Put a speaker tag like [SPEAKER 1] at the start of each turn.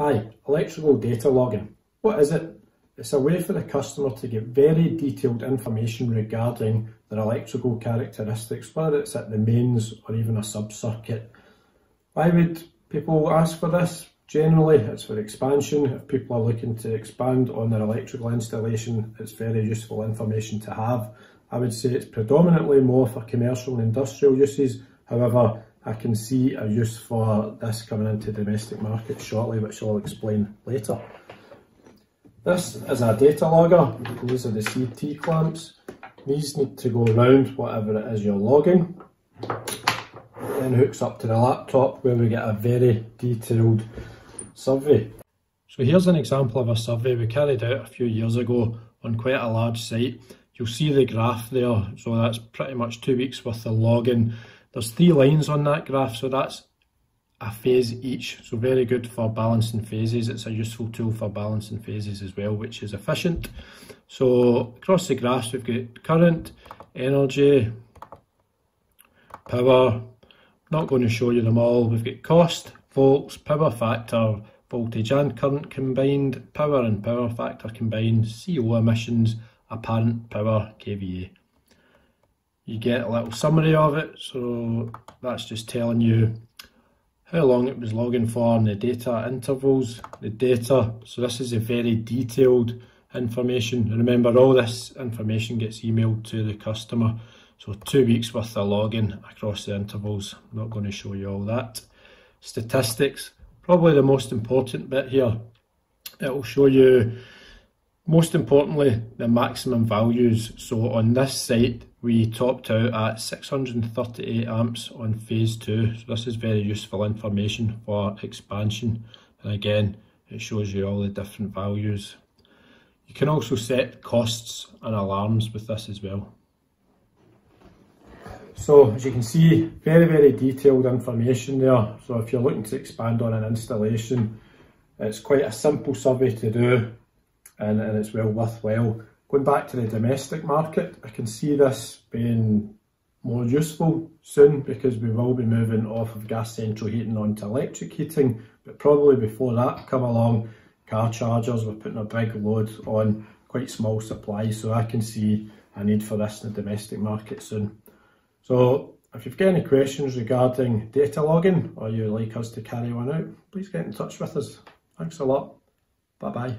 [SPEAKER 1] Hi, electrical data logging. What is it? It's a way for the customer to get very detailed information regarding their electrical characteristics, whether it's at the mains or even a sub-circuit. Why would people ask for this? Generally, it's for expansion. If people are looking to expand on their electrical installation, it's very useful information to have. I would say it's predominantly more for commercial and industrial uses. However, I can see a use for this coming into domestic market shortly, which I'll explain later. This is a data logger. These are the CT clamps. These need to go around whatever it is you're logging. Then hooks up to the laptop where we get a very detailed survey. So here's an example of a survey we carried out a few years ago on quite a large site. You'll see the graph there, so that's pretty much two weeks worth of logging. There's three lines on that graph, so that's a phase each. So very good for balancing phases. It's a useful tool for balancing phases as well, which is efficient. So across the graphs, we've got current, energy, power. Not going to show you them all. We've got cost, volts, power factor, voltage and current combined, power and power factor combined, CO emissions, apparent power kVA. You get a little summary of it, so that's just telling you how long it was logging for and the data intervals, the data. So this is a very detailed information. Remember all this information gets emailed to the customer. So two weeks worth of logging across the intervals. I'm not going to show you all that. Statistics, probably the most important bit here. It will show you most importantly, the maximum values. So on this site, we topped out at 638 amps on phase two. So this is very useful information for expansion. And again, it shows you all the different values. You can also set costs and alarms with this as well. So as you can see, very, very detailed information there. So if you're looking to expand on an installation, it's quite a simple survey to do and, and it's well worthwhile. Going back to the domestic market, I can see this being more useful soon because we will be moving off of gas central heating onto electric heating, but probably before that come along, car chargers, we're putting a big load on quite small supplies, so I can see a need for this in the domestic market soon. So if you've got any questions regarding data logging or you'd like us to carry one out, please get in touch with us. Thanks a lot. Bye bye.